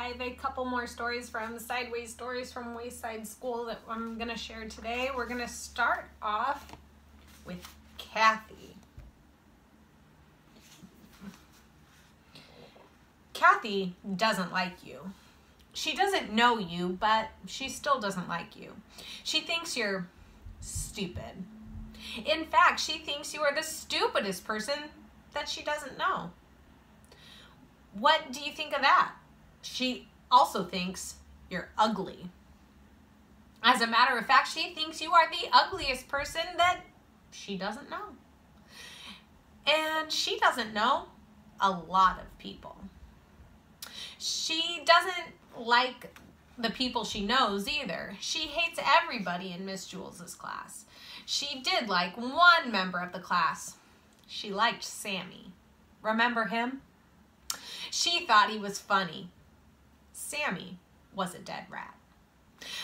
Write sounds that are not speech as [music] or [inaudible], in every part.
I have a couple more stories from Sideways Stories from Wayside School that I'm going to share today. We're going to start off with Kathy. Kathy doesn't like you. She doesn't know you, but she still doesn't like you. She thinks you're stupid. In fact, she thinks you are the stupidest person that she doesn't know. What do you think of that? She also thinks you're ugly. As a matter of fact, she thinks you are the ugliest person that she doesn't know. And she doesn't know a lot of people. She doesn't like the people she knows either. She hates everybody in Miss Jewls's class. She did like one member of the class. She liked Sammy. Remember him? She thought he was funny. Sammy was a dead rat.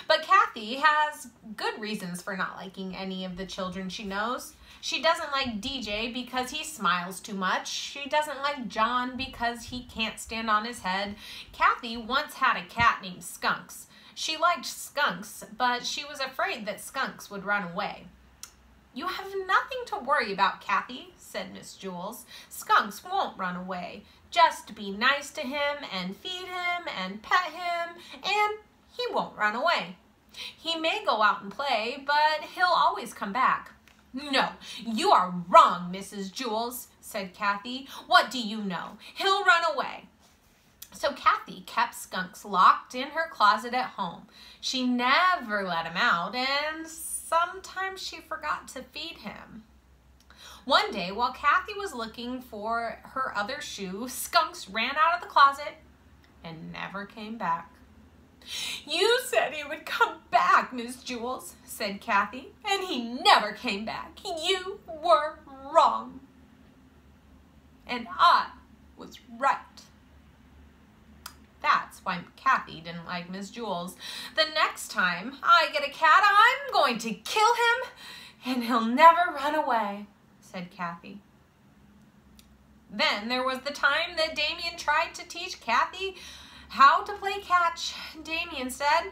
But Kathy has good reasons for not liking any of the children she knows. She doesn't like DJ because he smiles too much. She doesn't like John because he can't stand on his head. Kathy once had a cat named Skunks. She liked Skunks, but she was afraid that Skunks would run away. You have nothing to worry about, Kathy, said Miss Jewls. Skunks won't run away. Just be nice to him and feed him and pet him, and he won't run away. He may go out and play, but he'll always come back. No, you are wrong, Mrs. Jewls, said Kathy. What do you know? He'll run away. So Kathy kept Skunks locked in her closet at home. She never let him out, and sometimes she forgot to feed him. One day, while Kathy was looking for her other shoe, Skunks ran out of the closet and never came back. You said he would come back, Miss Jewls, said Kathy, and he never came back. You were wrong. And I was right. That's why Kathy didn't like Miss Jewls. The next time I get a cat, I'm going to kill him, and he'll never run away, said Kathy. Then there was the time that Dameon tried to teach Kathy how to play catch. Dameon said,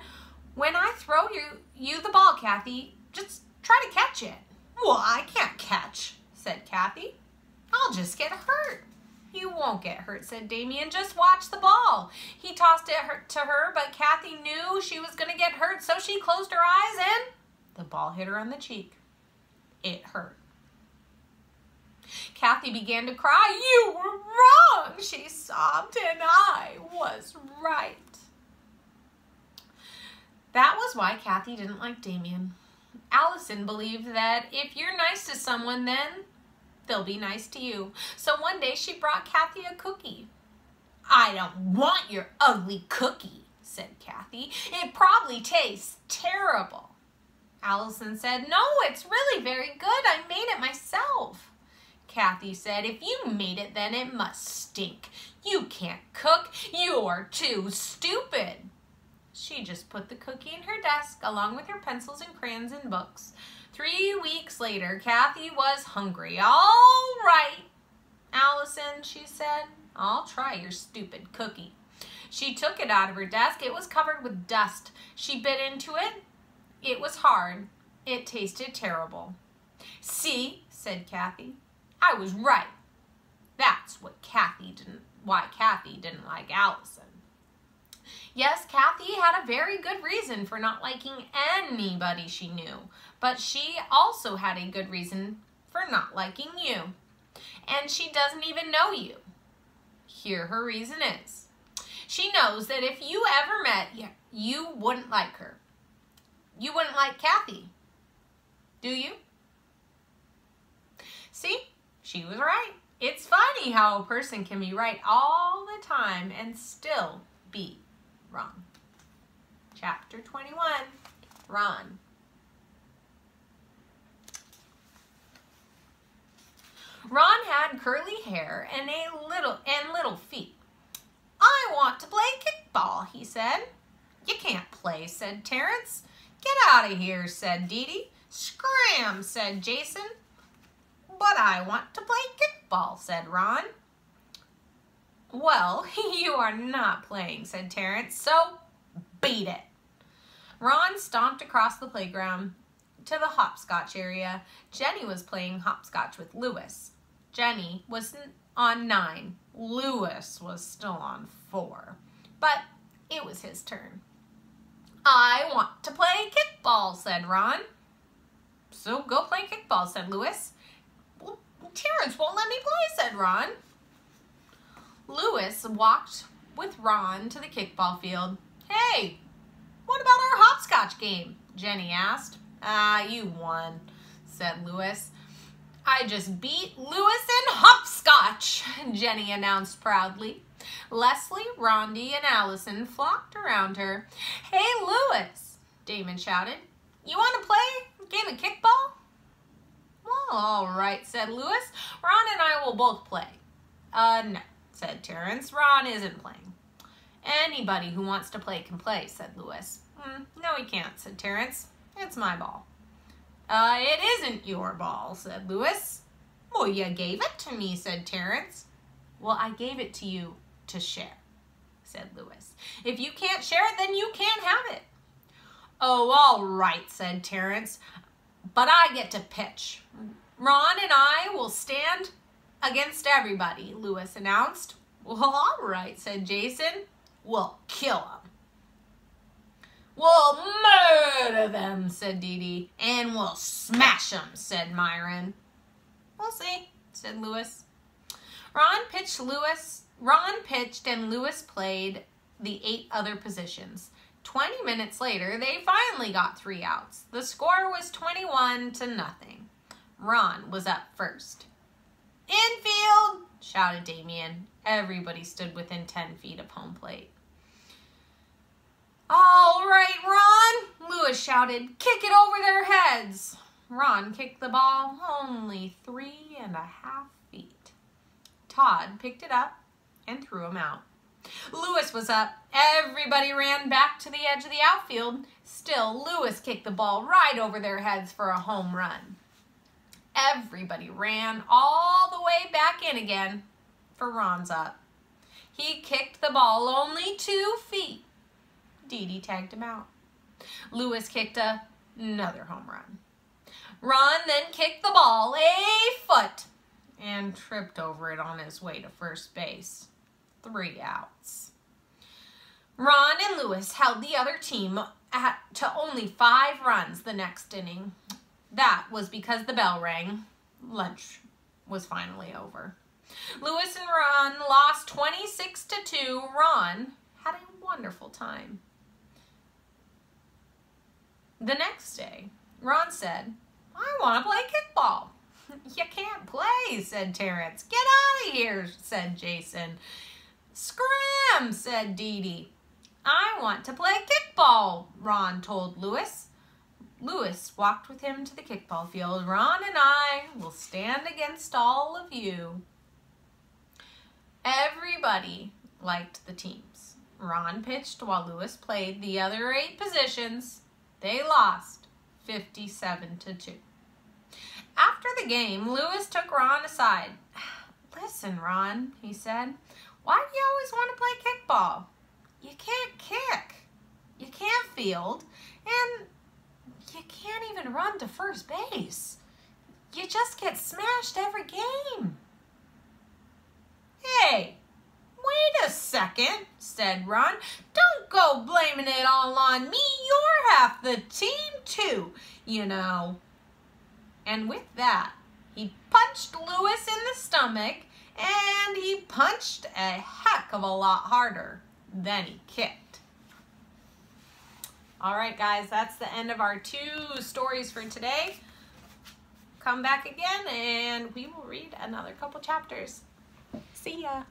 when I throw you, you the ball, Kathy, just try to catch it. Well, I can't catch, said Kathy. I'll just get hurt. You won't get hurt, said Dameon. Just watch the ball. He tossed it to her, but Kathy knew she was going to get hurt, so she closed her eyes and the ball hit her on the cheek. It hurt. Kathy began to cry. You were wrong, she sobbed, and I was right. That was why Kathy didn't like Dameon. Allison believed that if you're nice to someone, then they'll be nice to you. So one day she brought Kathy a cookie. I don't want your ugly cookie, said Kathy. It probably tastes terrible. Allison said, no, it's really very good. I made it myself. Kathy said, if you made it, then it must stink. You can't cook. You're too stupid. She just put the cookie in her desk along with her pencils and crayons and books. Three weeks later, Kathy was hungry. All right, Allison, she said. I'll try your stupid cookie. She took it out of her desk. It was covered with dust. She bit into it. It was hard. It tasted terrible. See, said Kathy, I was right. That's what Kathy didn't, why Kathy didn't like Allison. Yes, Kathy had a very good reason for not liking anybody she knew, but she also had a good reason for not liking you. And she doesn't even know you. Here her reason is. She knows that if you ever met, you wouldn't like her. You wouldn't like Kathy. Do you? See, she was right. It's funny how a person can be right all the time and still be wrong. Chapter 21, Ron. Ron had curly hair and a little and little feet. I want to play kickball, he said. You can't play, said Terrence. Get out of here, said Deedee. Scram, said Jason. But I want to play kickball, said Ron. Well, [laughs] you are not playing, said Terrence, so beat it. Ron stomped across the playground to the hopscotch area. Jenny was playing hopscotch with Louis. Jenny was on nine. Louis was still on four. But it was his turn. I want to play kickball, said Ron. So go play kickball, said Louis. Terrence won't let me play, said Ron. Louis walked with Ron to the kickball field. Hey, what about our hopscotch game? Jenny asked. Ah, you won, said Louis. I just beat Louis in hopscotch, [laughs] Jenny announced proudly. Leslie, Rondi, and Allison flocked around her. Hey, Louis, Damon shouted. You want to play a game of kickball? Well, all right, said Louis. Ron and I will both play. Uh, no, said Terrence. Ron isn't playing. Anybody who wants to play can play, said Louis. Mm, no, he can't, said Terrence. It's my ball. Uh, it isn't your ball, said Louis. Well, you gave it to me, said Terrence. Well, I gave it to you to share, said Louis. If you can't share it, then you can't have it. Oh, all right, said Terrence. But I get to pitch. Ron and I will stand against everybody, Louis announced. Well, all right, said Jason. We'll kill them. We'll murder them, said Deedee. And we'll smash them, said Myron. We'll see, said Louis. Ron pitched Louis. Ron pitched and Louis played the eight other positions. 20 minutes later, they finally got three outs. The score was 21 to nothing. Ron was up first. Infield, shouted Dameon. Everybody stood within 10 feet of home plate. All right, Ron, Louis shouted. Kick it over their heads. Ron kicked the ball only three and a half feet. Todd picked it up and threw him out. Louis was up. Everybody ran back to the edge of the outfield. Still, Louis kicked the ball right over their heads for a home run. Everybody ran all the way back in again for Ron's up. He kicked the ball only two feet. Deedee tagged him out. Louis kicked a, another home run. Ron then kicked the ball a foot and tripped over it on his way to first base. Three outs. Ron and Louis held the other team at, to only five runs the next inning. That was because the bell rang. Lunch was finally over. Louis and Ron lost 26 to 2. Ron had a wonderful time. The next day, Ron said, I want to play kickball. [laughs] you can't play, said Terrence. Get out of here, said Jason. Scram, said Deedee. I want to play kickball, Ron told Louis. Louis walked with him to the kickball field. Ron and I will stand against all of you. Everybody liked the teams. Ron pitched while Louis played the other eight positions. They lost 57 to 2. After the game, Louis took Ron aside. [sighs] Listen, Ron, he said, why do you always want to play kickball? You can't kick, you can't field, and you can't even run to first base. You just get smashed every game. Hey, wait a second, said Ron. Don't go blaming it all on me. You're half the team, too, you know. And with that, he punched Louis in the stomach and he punched a heck of a lot harder than he kicked. All right, guys, that's the end of our two stories for today. Come back again and we will read another couple chapters. See ya.